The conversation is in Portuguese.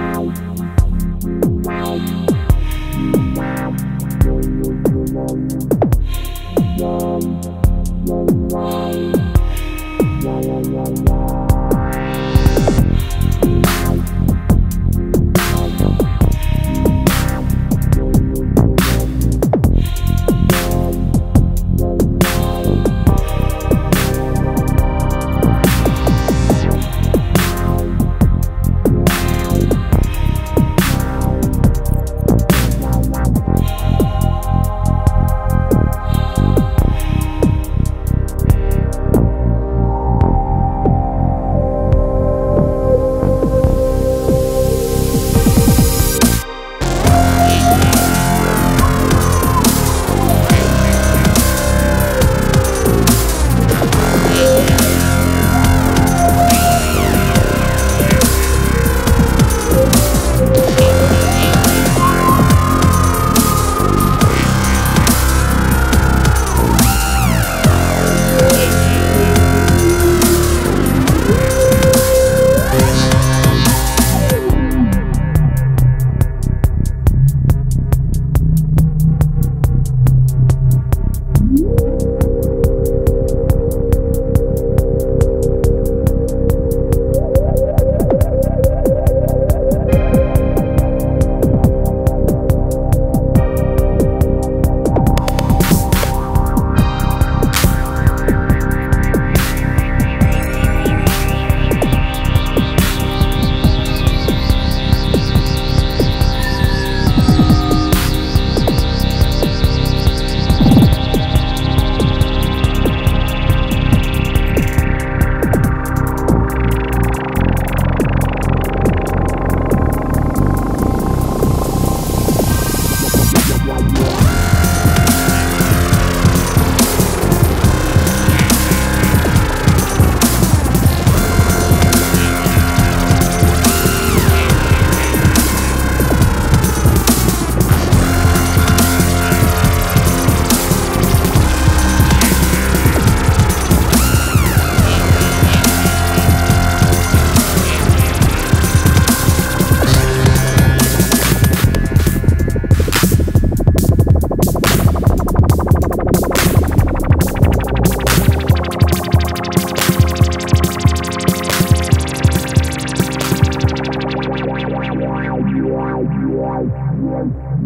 Tchau.